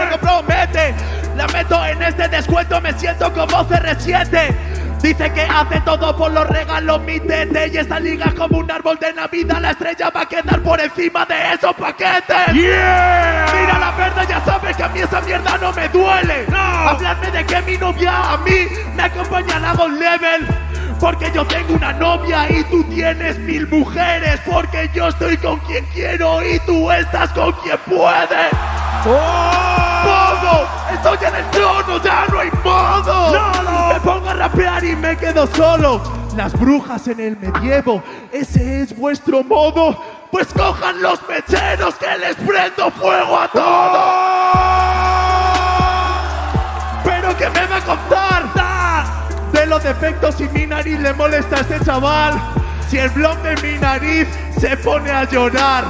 se compromete. La meto en este descuento, me siento como CR7. Dice que hace todo por los regalos, mi tete. Y esta liga es como un árbol de Navidad. La estrella va a quedar por encima de esos paquetes. Mira la verdad, ya sabes que a mí esa mierda no me duele. Hablarme de que mi novia a mí me acompaña a la God level. Porque yo tengo una novia y tú tienes mil mujeres. Porque yo estoy con quien quiero y tú estás con quien puedes. Estoy en el trono, ya no hay modo. Me pongo a rapear y me quedo solo. Las brujas en el medievo, ese es vuestro modo. Pues cojan los mecheros que les prendo fuego a todos. Pero que me va a contar de los defectos y mi nariz le molesta a este chaval. Si el blog de mi nariz se pone a llorar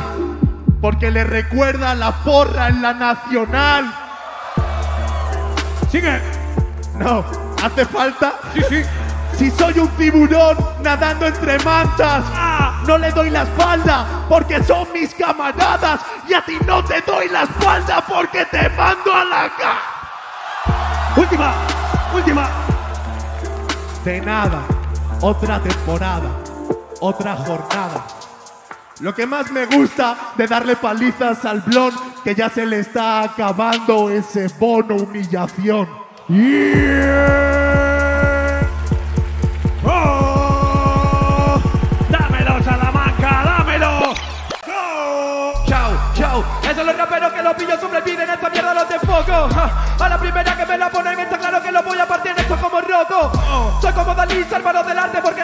porque le recuerda la porra en la nacional. Sigue. No, hace falta. Sí, sí. Si soy un tiburón nadando entre mantas, no le doy la espalda porque son mis camaradas y a ti no te doy la espalda porque te mando a la ca. Última. Última. De nada, otra temporada, otra jornada. Lo que más me gusta de darle palizas al blon, que ya se le está acabando ese bono humillación. ¡Oh! ¡Dámelo, Salamanca! ¡Dámelo! Chao, chao. Esos los raperos que los pillos sobreviven. Esta mierda los desfoco. Ja, A la primera que me la ponen, está claro que lo voy a partir esto como roto. Soy como Dalí, hermano del arte, porque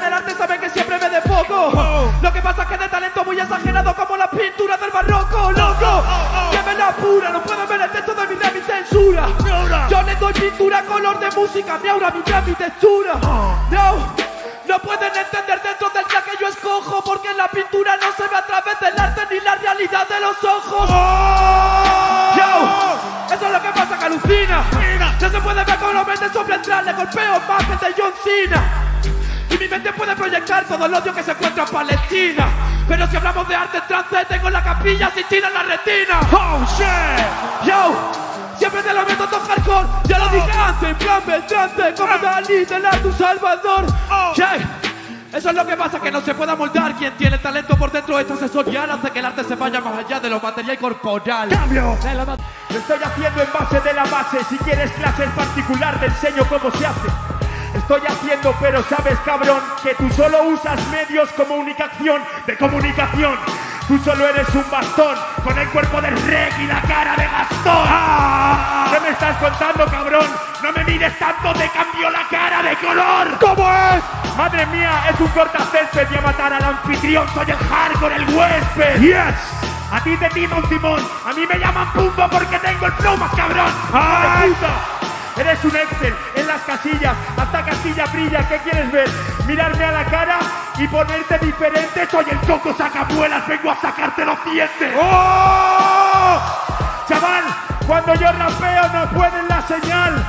pura, no pueden ver el texto de mi rap y censura. Yo le doy pintura, color de música, mi aura, mi rap, mi textura. No. No pueden entender dentro del día que yo escojo Porque la pintura no se ve a través del arte ni la realidad de los ojos Yo, eso es lo que pasa que alucina No se puede ver con los mente sobre entrar Le golpeo más que de John Cena y mi mente puede proyectar todo el odio que se encuentra en Palestina. Pero si hablamos de arte trance Tengo la capilla Sistina en la retina. Oh shit. Yo Siempre te lo meto todo hardcore Ya lo dije antes En plan Beltrante Como Dalí del arte un salvador. Yeah. Eso es lo que pasa, que no se pueda moldar. Quien tiene talento por dentro es sensorial Hace que el arte se vaya más allá de lo material y corporal. ¡Cambio! De la Lo estoy haciendo en base de la base. Si quieres clase en particular, te enseño cómo se hace. Estoy haciendo, pero sabes, cabrón, que tú solo usas medios como única acción de comunicación. Tú solo eres un bastón con el cuerpo del rec y la cara de Gastón. ¿Qué me estás contando, cabrón? No me mires tanto, te cambio la cara de color. ¿Cómo es? Madre mía, es un cortacésped y a matar al anfitrión. Soy el hardcore, el huésped. Yes. A ti te timo un timón, a mí me llaman Pumbo porque tengo el flow más cabrón. ¡Ay! Eres un Excel en las casillas, hasta casilla brilla, ¿qué quieres ver? Mirarme a la cara y ponerte diferente. Soy el coco sacabuelas, vengo a sacarte los dientes. ¡Oh! Chaval, cuando yo rapeo no pueden la señal.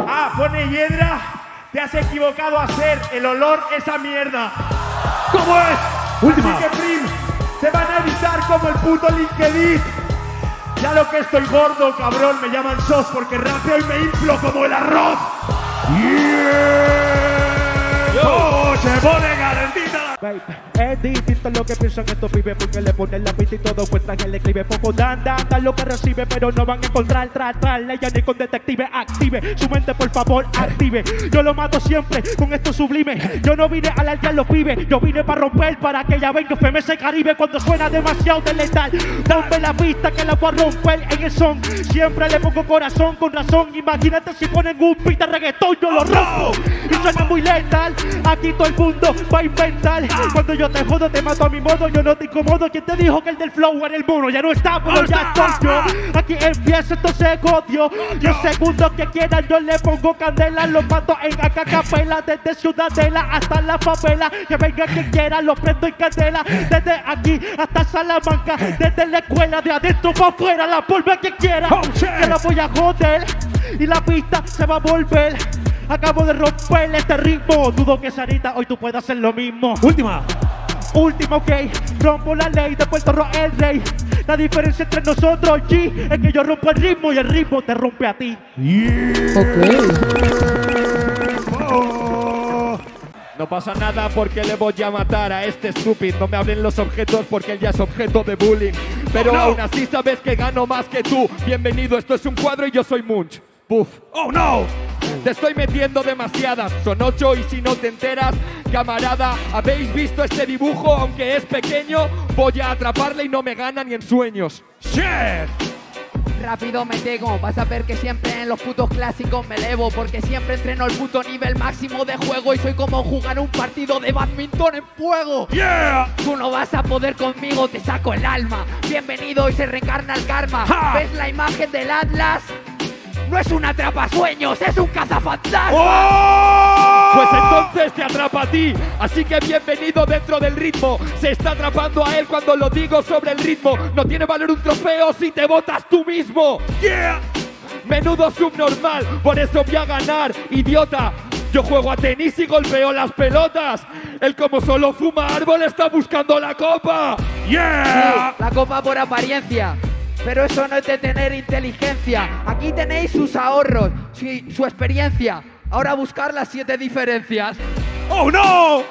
Ah, pone hiedra, te has equivocado a ser el olor esa mierda. ¿Cómo es? Última. Así que Prim, te van a avisar como el puto LinkedIn. Ya lo que estoy gordo, cabrón, me llaman sos porque rapeo y me inflo como el arroz. ¡Oh, se pone Es distinto lo que piensan estos pibes porque le ponen la pista y todo encuentran el escribe. Poco dan, dan, lo que recibe pero no van a encontrar. Tratar ella ni con detective active. Su mente por favor active. Yo lo mato siempre con esto sublime. Yo no vine a alargar los pibes yo vine para romper para que ya venga FMS Caribe cuando suena demasiado de letal. Ponme la pista que la voy a romper en el son. Siempre le pongo corazón con razón. Imagínate si ponen un pita reggaetón yo lo rompo. Y suena muy letal. Aquí todo el mundo va a inventar cuando yo te jodo te mato a mi modo. Yo no te incomodo. ¿quién te dijo que el del flow era el mono? ya no está pero ya estoy yo. Aquí empieza entonces odio. Los segundos que quieran yo le pongo candela. Los mato en acá capela desde Ciudadela hasta la favela. Que venga quien quiera lo prendo en candela. Desde aquí hasta Salamanca desde la escuela de adentro para afuera la polva que quiera. Oh, que la voy a joder y la pista se va a volver Acabo de romper este ritmo. Dudo que Sarita hoy tú puedas hacer lo mismo. Última. Último, ok. Rompo la ley, después torro el rey. La diferencia entre nosotros, G, es que yo rompo el ritmo y el ritmo te rompe a ti. Oh. No pasa nada porque le voy a matar a este estúpido. No me hablen los objetos porque él ya es objeto de bullying. Pero Oh, no. aún así sabes que gano más que tú. Bienvenido, esto es un cuadro y yo soy Munch. Puff. Oh no. Te estoy metiendo demasiadas. Son ocho y si no te enteras, camarada, ¿habéis visto este dibujo? Aunque es pequeño, voy a atraparle y no me gana ni en sueños. Shit. Rápido me tengo, vas a ver que siempre en los putos clásicos me elevo Porque siempre entreno el puto nivel máximo de juego Y soy como jugar un partido de badminton en fuego Yeah. Tú no vas a poder conmigo, te saco el alma Bienvenido y se reencarna el karma ¡Ja! ¿Ves la imagen del Atlas? No es un atrapasueños, es un cazafantasma Oh. Pues entonces te atrapa a ti. Así que bienvenido dentro del ritmo. Se está atrapando a él cuando lo digo sobre el ritmo. No tiene valor un trofeo si te votas tú mismo. Yeah. Menudo subnormal, por eso voy a ganar, idiota. Yo juego a tenis y golpeo las pelotas. Él como solo fuma árbol está buscando la copa. Yeah. La copa por apariencia. Pero eso no es de tener inteligencia. Aquí tenéis sus ahorros, su, su experiencia. Ahora buscar las siete diferencias. Oh no.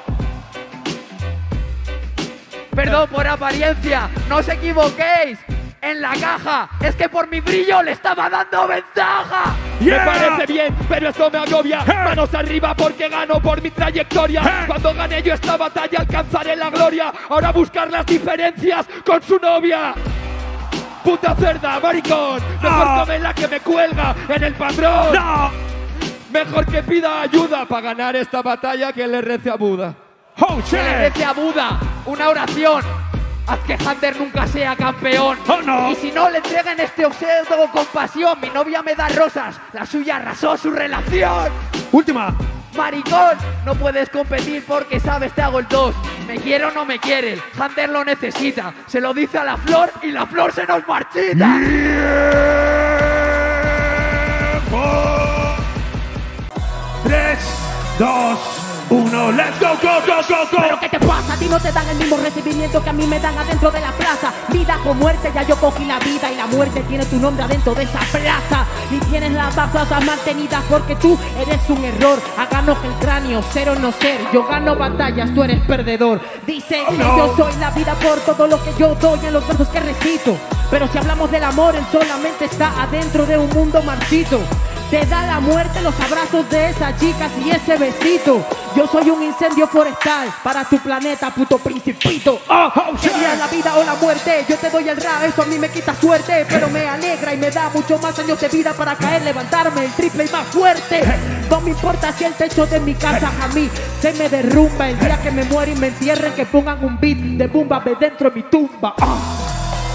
Perdón por apariencia, no os equivoquéis. En la caja, es que por mi brillo le estaba dando ventaja. Yeah. Me parece bien, pero esto me agobia. Hey. Manos arriba porque gano por mi trayectoria. Hey. Cuando gane yo esta batalla alcanzaré la gloria. Ahora buscar las diferencias con su novia. Puta cerda, maricón. Mejor come la que me cuelga en el patrón. No. Mejor que pida ayuda para ganar esta batalla que le rece a Buda. Oh Que le rece a Buda una oración. Haz que Hunter nunca sea campeón. Oh, no. Y si no le entreguen este obsedo con pasión, mi novia me da rosas, la suya arrasó su relación. Última. Maricón, no puedes competir porque sabes te hago el 2. Me quiere o no me quiere, Hunter lo necesita. Se lo dice a la flor y la flor se nos marchita. Tiempo. Tres, dos, uno. Let's go, go, go, go, go. Pero ¿qué te pasa? A ti no te dan el mismo recibimiento que a mí me dan adentro de la plaza. Vida con muerte, ya yo cogí la vida y la muerte tiene tu nombre adentro de esa plaza. Y tienes las bazas mantenidas porque tú eres un error. Háganos el cráneo, ser o no ser. Yo gano batallas, tú eres perdedor. Que no. yo soy la vida por todo lo que yo doy en los versos que recito. Pero si hablamos del amor, él solamente está adentro de un mundo marchito. Te da la muerte los abrazos de esas chicas y ese besito. Yo soy un incendio forestal para tu planeta, puto principito. Oh, oh. Sería la vida o la muerte. Yo te doy el rap, eso a mí me quita suerte. Pero me alegra y me da mucho más años de vida para caer, levantarme el triple y más fuerte. No me importa si el techo de mi casa a mí se me derrumba. El día que me muera y me entierren, que pongan un beat de bumba de dentro de mi tumba. Ah.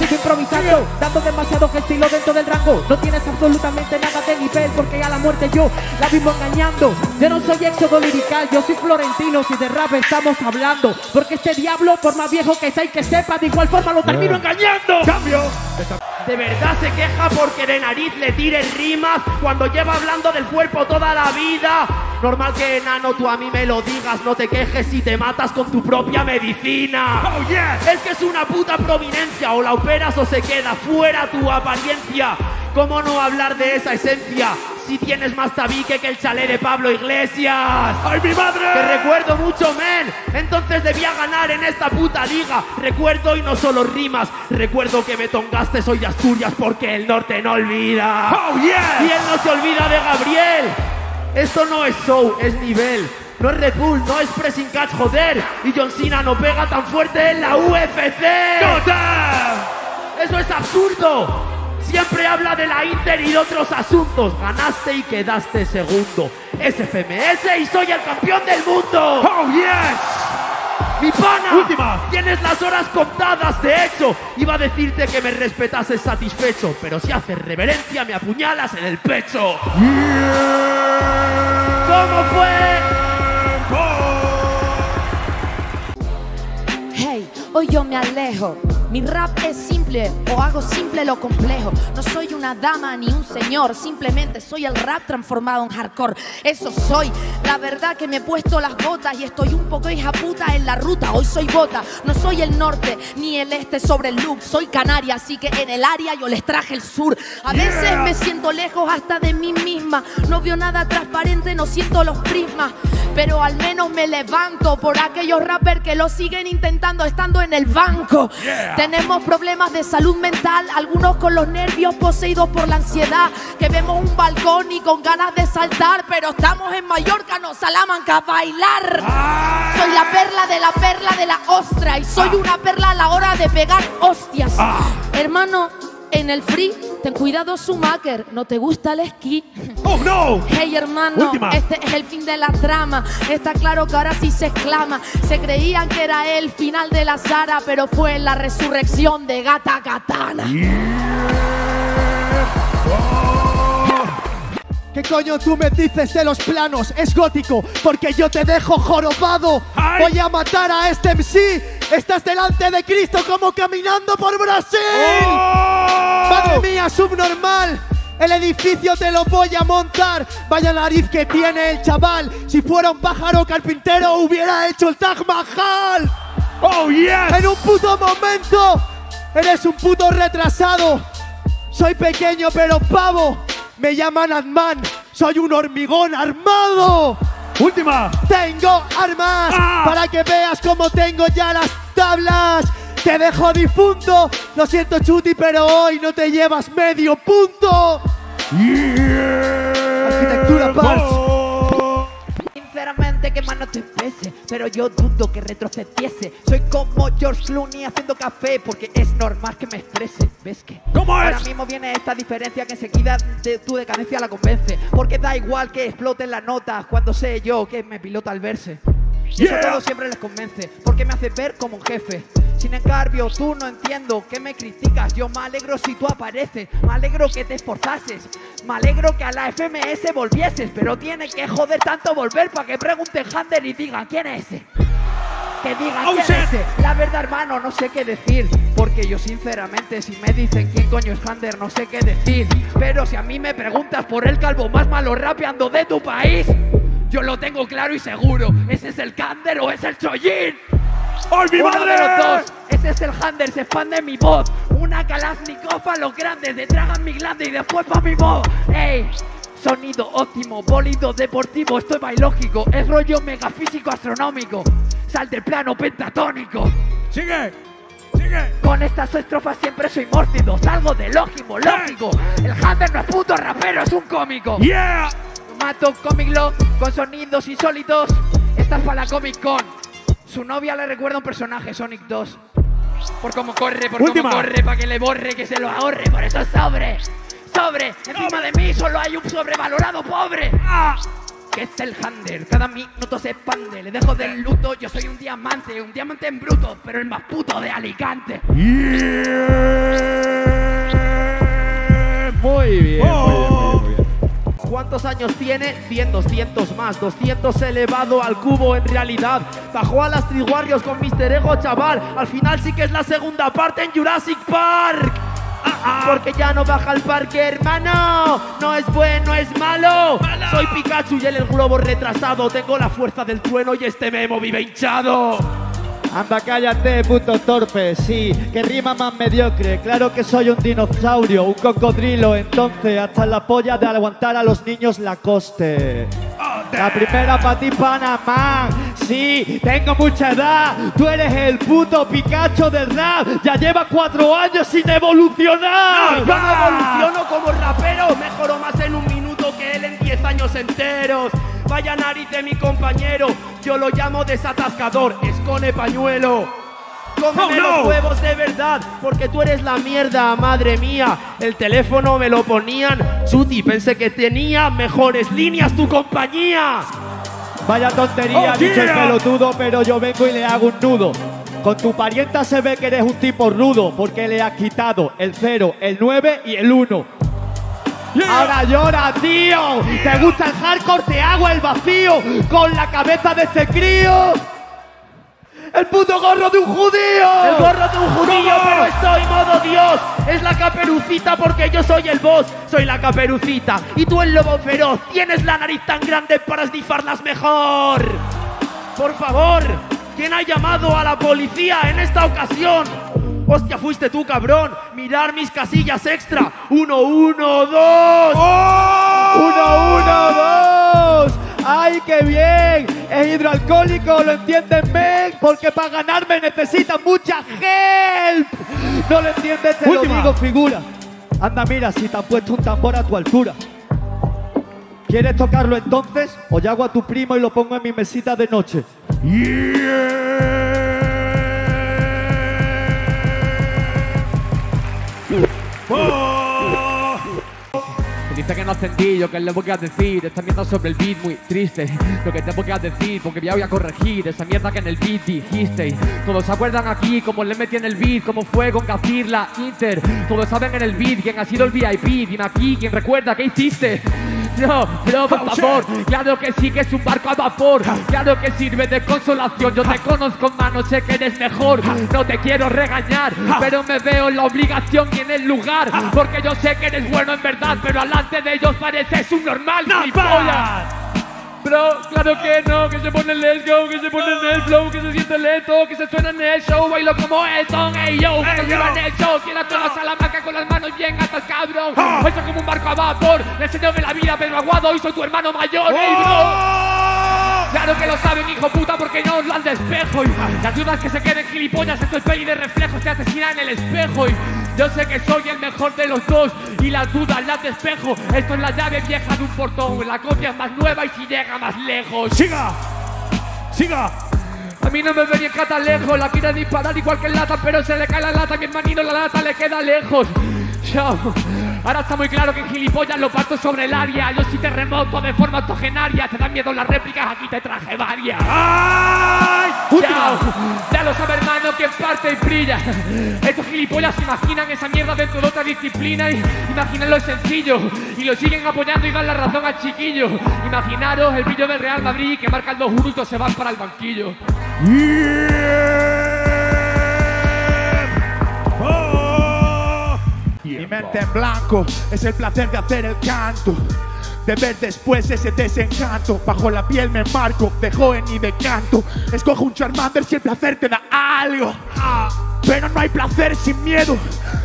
Sigo improvisando, dando demasiado estilo dentro del rango. No tienes absolutamente nada de nivel, porque a la muerte yo la vivo engañando. Yo no soy éxodo lirical, yo soy florentino. Si de rap estamos hablando, porque este diablo, por más viejo que sea y que sepa, de igual forma lo termino engañando. Cambio. De verdad se queja porque de nariz le tires rimas cuando lleva hablando del cuerpo toda la vida. Normal que enano tú a mí me lo digas, no te quejes si te matas con tu propia medicina. Oh yes. Es que es una puta prominencia, o la operas o se queda fuera tu apariencia. ¿Cómo no hablar de esa esencia si tienes más tabique que el chalet de Pablo Iglesias? ¡Ay, mi madre! Te recuerdo mucho, men. Entonces debía ganar en esta puta liga. Recuerdo y no solo rimas. Recuerdo que me tongaste, soy de Asturias porque el norte no olvida. Oh yes. Y él no se olvida de Gabriel. Esto no es show, es nivel. No es Red Bull, no es pressing catch, joder. Y John Cena no pega tan fuerte en la UFC. Total. Eso es absurdo. Siempre habla de la Inter y de otros asuntos. Ganaste y quedaste segundo. Es FMS y soy el campeón del mundo. Oh yes. Mi pana. Última. Tienes las horas contadas, de hecho. Iba a decirte que me respetases satisfecho, pero si haces reverencia me apuñalas en el pecho. ¿Cómo fue? Hey, hoy yo me alejo Mi rap es simple o hago simple lo complejo. No soy una dama ni un señor, simplemente soy el rap transformado en hardcore. Eso soy. La verdad que me he puesto las botas y estoy un poco hija puta en la ruta. Hoy soy bota. No soy el norte ni el este sobre el look. Soy canaria, así que en el área yo les traje el sur. A veces me siento lejos hasta de mí misma. No veo nada transparente, no siento los prismas. Pero al menos me levanto por aquellos rappers que lo siguen intentando estando en el banco. Tenemos problemas de salud mental, algunos con los nervios poseídos por la ansiedad. Que vemos un balcón y con ganas de saltar, pero estamos en Mallorca, nos Salamanca a bailar. Soy la perla de la perla de la ostra y soy una perla a la hora de pegar hostias. Hermano, en el free, ten cuidado Schumacher, no te gusta el esquí. ¡Oh, no! Hey hermano, Última. este es el fin de la trama. Está claro que ahora sí se exclama. Se creían que era el final de la Sara, pero fue la resurrección de Gata Katana. ¿Qué coño tú me dices de los planos? Es gótico, porque yo te dejo jorobado. ¡Ay! Voy a matar a este MC. Estás delante de Cristo como caminando por Brasil. ¡Oh! Madre mía, subnormal. El edificio te lo voy a montar. Vaya nariz que tiene el chaval. Si fuera un pájaro carpintero, hubiera hecho el Taj Mahal. ¡Oh, yes! En un puto momento. Eres un puto retrasado. Soy pequeño pero pavo. Me llaman Adman. Soy un hormigón armado. Última. Tengo armas Ah. para que veas cómo tengo ya las tablas. Te dejo difunto. Lo siento, Chuti, pero hoy no te llevas medio punto. Arquitectura Pars. Sinceramente que más no te pese, pero yo dudo que retrocediese. Soy como George Clooney haciendo café, porque es normal que me exprese. ¿Ves que? ¿Cómo Ahora es? mismo viene esta diferencia que enseguida de tu decadencia la convence. Porque da igual que exploten las notas cuando sé yo que me pilota al verse. Y eso todo siempre les convence, porque me hace ver como un jefe. Sin embargo, tú no entiendo que me criticas. Yo me alegro si tú apareces, me alegro que te esforzases, me alegro que a la FMS volvieses, pero tiene que joder tanto volver para que pregunten Hander y digan quién es ese. Que digan Oh, quién shit. es ese. La verdad, hermano, no sé qué decir. Porque yo, sinceramente, si me dicen quién coño es Hander, no sé qué decir. Pero si a mí me preguntas por el calvo más malo rapeando de tu país, yo lo tengo claro y seguro. ¿Ese es el Kander o es el Choyin? ¡Ay, mi Uno madre! de los dos. Ese es el Hander, se expande mi voz. Una Kalashnikov a los grandes, de tragan mi glande y después pa' mi voz. ¡Ey! Sonido óptimo, bólido deportivo, esto es bailógico, es rollo megafísico astronómico. Sal del plano pentatónico. ¡Sigue! ¡Sigue! Con estas estrofas siempre soy mórcido, salgo de lógico, lógico. El Hander no es puto rapero, es un cómico. ¡Yeah! Mato Comic Log con sonidos insólitos. Esta es para la Comic Con. Su novia le recuerda a un personaje, Sonic 2. Por cómo corre, por Última. cómo corre, para que le borre, que se lo ahorre. Por eso sobre, sobre. Encima de mí solo hay un sobrevalorado pobre. ¡Ah! Que es el Hander, cada minuto se expande. Le dejo del luto, yo soy un diamante, un diamante en bruto, pero el más puto de Alicante. ¡Yeah! Muy bien, Oh. muy bien, muy bien, muy bien. ¿Cuántos años tiene? 100, 200 más. 200 elevado al cubo en realidad. Bajó a las Three Warriors con Mr. Ego, chaval. Al final sí que es la segunda parte en Jurassic Park. Porque ya no baja al parque, hermano. No es bueno, es malo. Soy Pikachu y él el globo retrasado. Tengo la fuerza del trueno y este memo vive hinchado. Anda, cállate, puto torpe, sí, que rima más mediocre. Claro que soy un dinosaurio, un cocodrilo, entonces hasta la polla de aguantar a los niños la coste. La primera para ti, Panamá. Sí, tengo mucha edad. Tú eres el puto Pikachu del rap. Ya lleva cuatro años sin evolucionar. Yo no evoluciono como rapero, mejoro más en un años enteros. Vaya nariz de mi compañero, yo lo llamo desatascador, escone pañuelo. Cómeme Oh, no. los huevos de verdad, porque tú eres la mierda, madre mía. El teléfono me lo ponían, Chuti, pensé que tenía mejores líneas tu compañía. Vaya tontería, Oh, dicho el pelotudo, pero yo vengo y le hago un nudo. Con tu parienta se ve que eres un tipo rudo, porque le has quitado el 0, el 9 y el 1. Ahora llora, tío. ¿Te gusta el hardcore? Te hago el vacío con la cabeza de este crío. ¡El puto gorro de un judío! El gorro de un judío, pero estoy modo Dios. Es la caperucita porque yo soy el boss. Soy la caperucita. Y tú el lobo feroz. Tienes la nariz tan grande para esnifarlas mejor. Por favor, ¿quién ha llamado a la policía en esta ocasión? Hostia, fuiste tú, cabrón. Mirar mis casillas extra. Uno, uno, dos. ¡Uno, uno, dos! ¡Ay, qué bien! Es hidroalcohólico, ¿lo entienden, men? Porque para ganarme necesitan mucha help. ¿No lo entiendes? Te Última. lo digo, figura. Anda, mira, si te han puesto un tambor a tu altura. ¿Quieres tocarlo entonces? O llamo a tu primo y lo pongo en mi mesita de noche. Te dice que no ascendí, yo que le voy a decir. Esta mierda sobre el beat muy triste. Lo que te voy a decir, porque ya voy a corregir Esa mierda que en el beat dijiste. Todos se acuerdan aquí, como le metí en el beat Cómo fue con Gazir, la Inter. Todos saben en el beat quién ha sido el VIP Dime aquí, quién recuerda qué hiciste no, pero por favor, claro que sí que es un barco a vapor. Claro que sirve de consolación. Yo te conozco, mano, sé que eres mejor. No te quiero regañar Pero me veo en la obligación y en el lugar. Porque yo sé que eres bueno en verdad Pero alante de ellos pareces un normal gilipollas Bro, claro que no, que se pone el let's go, que se pone en el flow, que se siente lento, que se suena en el show, bailo como Elton, ey yo, que se lleva en el show, quiero todos a la marca con las manos bien el cabrón, Hoy soy como un barco a vapor, le enseño de la vida Pedro Aguado y soy tu hermano mayor, ey bro. Claro que lo saben, hijo puta, porque no os lo han de espejo. Y las dudas que se queden gilipollas, esto es peli de reflejos, te asesinan en el espejo. Y yo sé que soy el mejor de los dos, y las dudas las despejo. Esto es la llave vieja de un portón, la copia es más nueva y si llega más lejos. ¡Siga! ¡Siga! A mí no me ven ni cata lejos, la quiere disparar igual que el lata, pero se le cae la lata, mi hermanito la lata le queda lejos. Chao. Ahora está muy claro que en gilipollas lo parto sobre el área. Yo soy terremoto de forma octogenaria. Te dan miedo las réplicas, aquí te traje varias. ¡Ay! Chao. Ya lo sabe hermano que parte y brilla. Estos gilipollas imaginan esa mierda dentro de otra disciplina y imaginan lo sencillo. Y lo siguen apoyando y dan la razón al chiquillo. Imaginaros el brillo del Real Madrid que marcan dos minutos se van para el banquillo. ¡Oh! Mi mente en blanco es el placer de hacer el canto. De ver después ese desencanto. Bajo la piel me marco, de joven y de canto. Escojo un Charmander si el placer te da algo. Pero no hay placer sin miedo.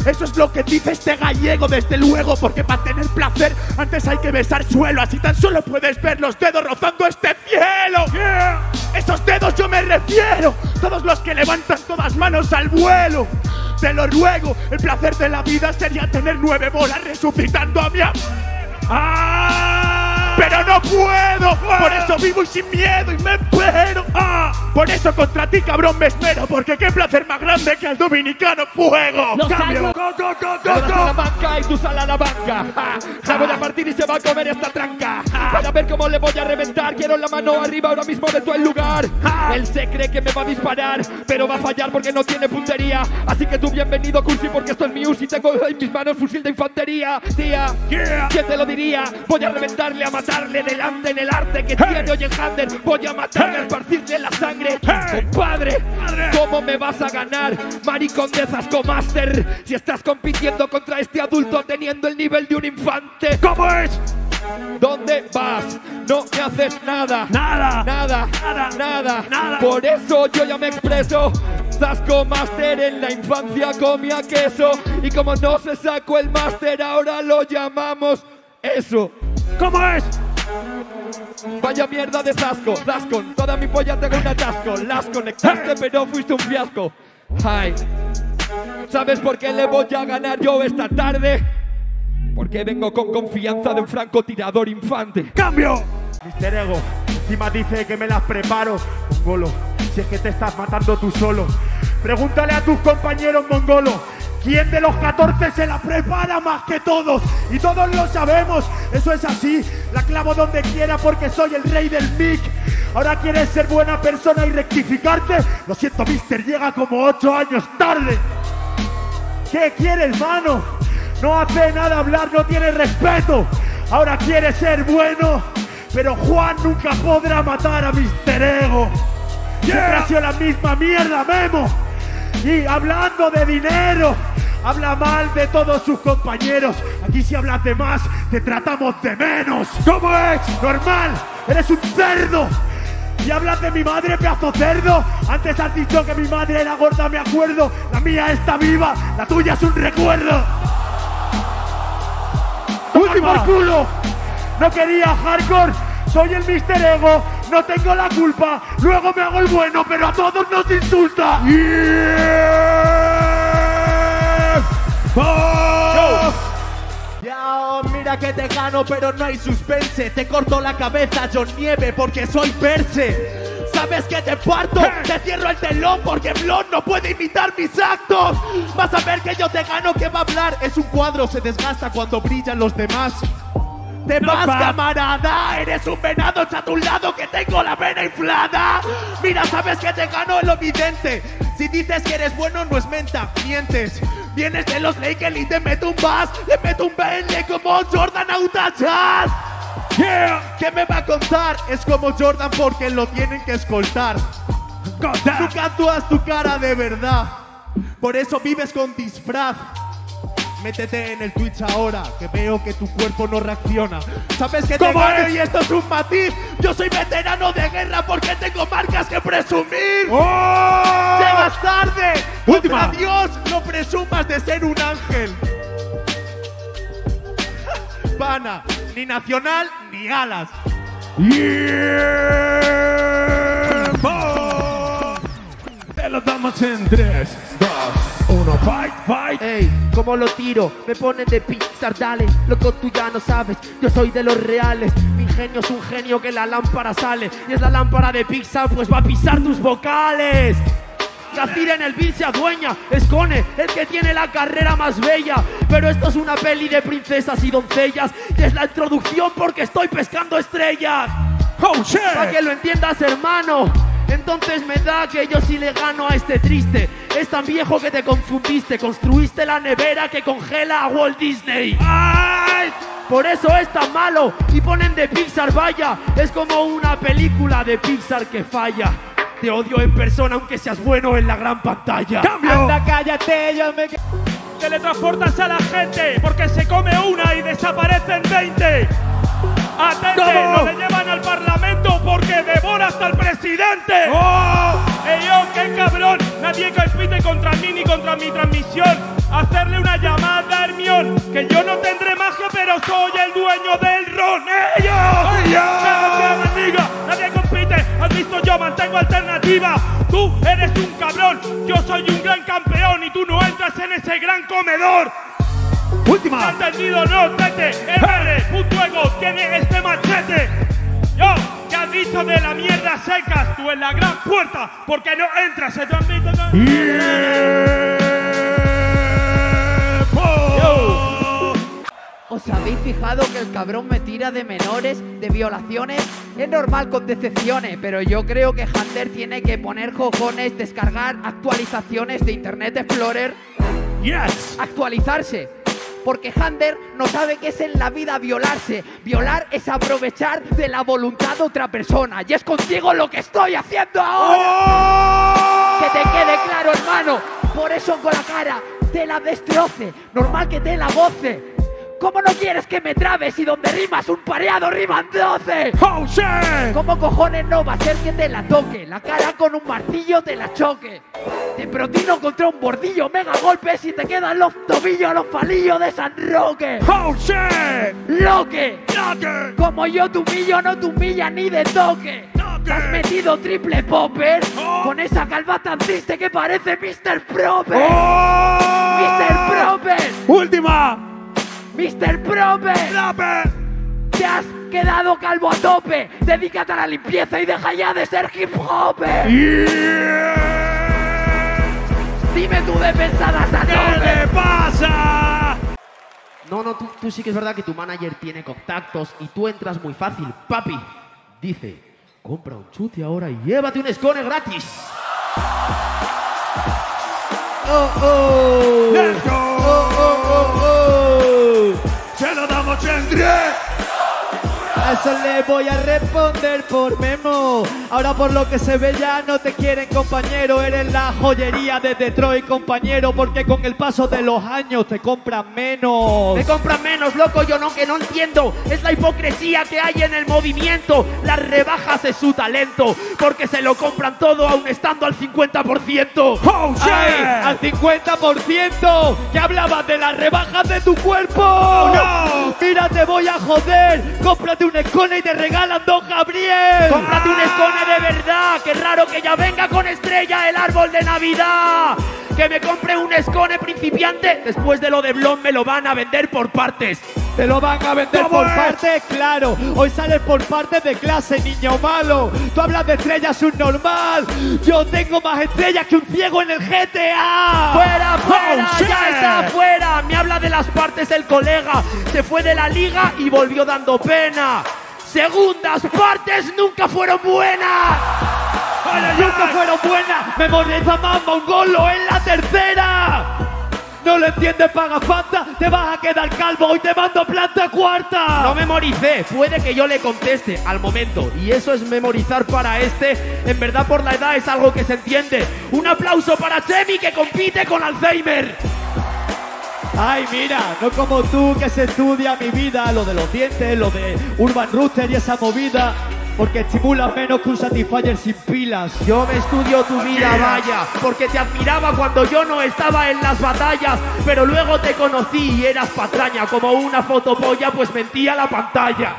Eso es lo que dice este gallego, desde luego. Porque para tener placer antes hay que besar suelo. Así tan solo puedes ver los dedos rozando este cielo. Esos dedos yo me refiero. Todos los que levantan todas manos al vuelo. Te lo ruego, el placer de la vida sería tener nueve bolas resucitando a mi ¡Ah! Pero no puedo, por eso vivo y sin miedo y me espero. ¡Ah! Por eso contra ti, cabrón, me espero. Porque qué placer más grande que el dominicano fuego. ¡Cambio! ¡Go, go, go, go, a la go! banca y tú sal a la banca. Ja, Se voy a partir y se va a comer esta tranca. Para ver cómo le voy a reventar. Quiero la mano arriba ahora mismo de todo el lugar. Él se cree que me va a disparar, pero va a fallar porque no tiene puntería. Así que tú bienvenido, Cursi, porque esto es mi y tengo en mis manos fusil de infantería. Tía, Yeah. ¿quién te lo diría? Voy a reventarle, a matarle delante en el arte que tiene hoy en Hander. Voy a matarle, a esparcirle la sangre. Compadre, ¿cómo me vas a ganar? Maricón de Zasco Master. Si estás compitiendo contra este adulto teniendo el nivel de un infante. ¿Cómo es? ¿Dónde vas? No me haces nada. Nada. Nada, Nada. nada, Nada. Por eso yo ya me expreso. Zasco Master en la infancia comía queso. Y como no se sacó el máster, ahora lo llamamos eso. ¿Cómo es? Vaya mierda de Zasco, en toda mi polla tengo un atasco. Las conectaste, pero fuiste un fiasco. Ay, ¿sabes por qué le voy a ganar yo esta tarde? Porque vengo con confianza de un francotirador infante. ¡Cambio! Mister Ego, encima dice que me las preparo. Mongolo, si es que te estás matando tú solo. Pregúntale a tus compañeros mongolo. ¿Quién de los 14 se la prepara más que todos? Y todos lo sabemos, eso es así. La clavo donde quiera porque soy el rey del mic. Ahora quieres ser buena persona y rectificarte. Lo siento, mister, llega como 8 años tarde. ¿Qué quiere, hermano? No hace nada hablar, no tiene respeto. Ahora quiere ser bueno, pero Juan nunca podrá matar a Mister Ego. Siempre ha sido la misma mierda, Memo. Y hablando de dinero, habla mal de todos sus compañeros. Aquí si hablas de más, te tratamos de menos. ¿Cómo es? Normal, eres un cerdo. Y hablas de mi madre, pedazo cerdo. Antes has dicho que mi madre era gorda, me acuerdo. La mía está viva, la tuya es un recuerdo. ¡Última! por culo! No quería hardcore, soy el Mister Ego, no tengo la culpa. Luego me hago el bueno, pero a todos nos insulta. Ya, mira que te gano, pero no hay suspense. Te corto la cabeza, John Nieve, porque soy perse. ¿Sabes que te parto? Te cierro el telón porque Blon no puede imitar mis actos. Vas a ver que yo te gano, que va a hablar. Es un cuadro, se desgasta cuando brillan los demás. Te vas, camarada, eres un venado, echa a tu lado que tengo la vena inflada. Mira, sabes que te gano en lo evidente. Si dices que eres bueno, no es menta, mientes. Vienes de los Lakers y te meto un bass, le meto un Bentley como Jordan a Utah Jazz. Yeah. ¿Qué me va a contar? Es como Jordan porque lo tienen que escoltar. Nunca actúas tu cara de verdad. Por eso vives con disfraz. Métete en el Twitch ahora, que veo que tu cuerpo no reacciona. ¿Sabes que te ¿Cómo gano es? y esto es un matiz? Yo soy veterano de guerra porque tengo marcas que presumir. ¡Oh! Llegas tarde. Última. Dios, no presumas de ser un ángel. Pana, ni nacional ni alas. ¡Tiempo! Te lo damos en 3, 2, 1. Fight, fight. Ey, como lo tiro, me ponen de Pixar, dale, loco tú ya no sabes, yo soy de los reales, mi genio es un genio que la lámpara sale, y es la lámpara de Pixar, pues va a pisar tus vocales. Gazir en el beat se adueña, es Cone, el que tiene la carrera más bella, pero esto es una peli de princesas y doncellas, y es la introducción porque estoy pescando estrellas. Oh, Para que shit. lo entiendas, hermano. Entonces me da que yo sí le gano a este triste. Es tan viejo que te confundiste. Construiste la nevera que congela a Walt Disney. ¡Ay! Por eso es tan malo. Y ponen de Pixar, vaya. Es como una película de Pixar que falla. Te odio en persona aunque seas bueno en la gran pantalla. ¡Cambio! Anda, cállate, yo me... Teletransportas a la gente porque se come una y desaparecen 20. Atente, no le llevan al parlamento porque devora hasta el presidente. ¡Oh! ¡Ey, yo, qué cabrón! Nadie compite contra mí ni contra mi transmisión. Hacerle una llamada a Hermión, que yo no tendré magia, pero soy el dueño del ron. ¡Ellos! amiga! Nadie compite. Has visto, yo mantengo alternativa. Tú eres un cabrón, yo soy un gran campeón y tú no entras en ese gran comedor. Última. entendido? No, vete. R, punto ego, tiene este machete. Yo, ¿qué has dicho de la mierda secas? Tú en la gran puerta, porque no entras, se transmite. ¿Os habéis fijado que el cabrón me tira de menores, de violaciones? Es normal con decepciones, pero yo creo que Hunter tiene que poner cojones, descargar actualizaciones de Internet Explorer, Yes. actualizarse. Porque Hunter no sabe qué es en la vida violarse. Violar es aprovechar de la voluntad de otra persona. Y es contigo lo que estoy haciendo ahora. Que te quede claro, hermano. Por eso con la cara te la destroce. Normal que te la goce. ¿Cómo no quieres que me trabes si donde rimas un pareado riman doce? Oh, shit. ¿Cómo cojones no va a ser que te la toque? La cara con un martillo te la choque. Te protino contra un bordillo, mega golpes y te quedan los tobillos, los palillos de San Roque. Oh, shit. ¡Loque! Knocker. Como yo te humillo, no te humilla ni de toque. ¿Te has metido triple popper? Oh. Con esa calva tan triste que parece Mr. Proper. Oh. Mr. Proper. Última. Mr. Proper. Dame. Te has quedado calvo a tope. Dedícate a la limpieza y deja ya de ser hip hopper. Dime tú de pensadas a ¿Qué tope. te pasa? No, no, tú, tú sí que es verdad que tu manager tiene contactos y tú entras muy fácil. Papi, dice, compra un chute ahora y llévate un escone gratis. Oh, oh. A eso le voy a responder por memo. Ahora por lo que se ve ya no te quieren compañero. Eres la joyería de Detroit compañero. Porque con el paso de los años te compran menos. Me compran menos, loco, yo no que no entiendo. Es la hipocresía que hay en el movimiento. Las rebajas es su talento. Porque se lo compran todo aún estando al 50%. Oh, shit. ¡Ay! ¡Al 50%! ¡Que hablabas de las rebajas de tu cuerpo! no! ¡Mira, te voy a joder! ¡Cómprate un escone y te regalan Don Gabriel! ¡Cómprate un escone de verdad! ¡Qué raro que ya venga con estrella el árbol de Navidad! ¡Que me compre un escone principiante! Después de lo de Blon me lo van a vender por partes. ¿Te lo van a vender ¿Cómo por es? partes? Claro. Hoy sales por partes de clase, niño malo. Tú hablas de estrellas subnormal. Yo tengo más estrellas que un ciego en el GTA. ¡Fuera, fuera! Oh. ¡Ya está fuera! Me habla de las partes el colega. Se fue de la liga y volvió dando pena. Segundas partes nunca fueron buenas. Nunca fueron buenas. Memoriza más mongolo en la tercera. No lo entiendes, paga falta. Te vas a quedar calvo. Hoy te mando planta cuarta. No memoricé, puede que yo le conteste al momento. Y eso es memorizar para este. En verdad, por la edad es algo que se entiende. Un aplauso para Chemi que compite con Alzheimer. Ay, mira, no como tú que se estudia mi vida, lo de los dientes, lo de Urban Rooster y esa movida, porque estimula menos que un Satisfyer sin pilas. Yo me estudio tu vida, vaya, porque te admiraba cuando yo no estaba en las batallas, pero luego te conocí y eras patraña, como una fotopolla, pues mentía la pantalla.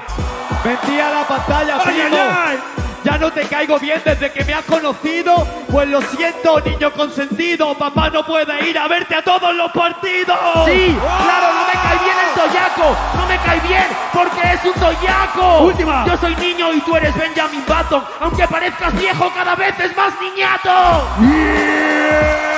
Mentía la pantalla, Ay, primo. Ya no te caigo bien desde que me has conocido. Pues lo siento, niño consentido. Papá no puede ir a verte a todos los partidos. Sí, claro, no me cae bien el toyaco, no me cae bien porque es un toyaco. Última. Yo soy niño y tú eres Benjamin Button, aunque parezcas viejo cada vez es más niñato. Yeah.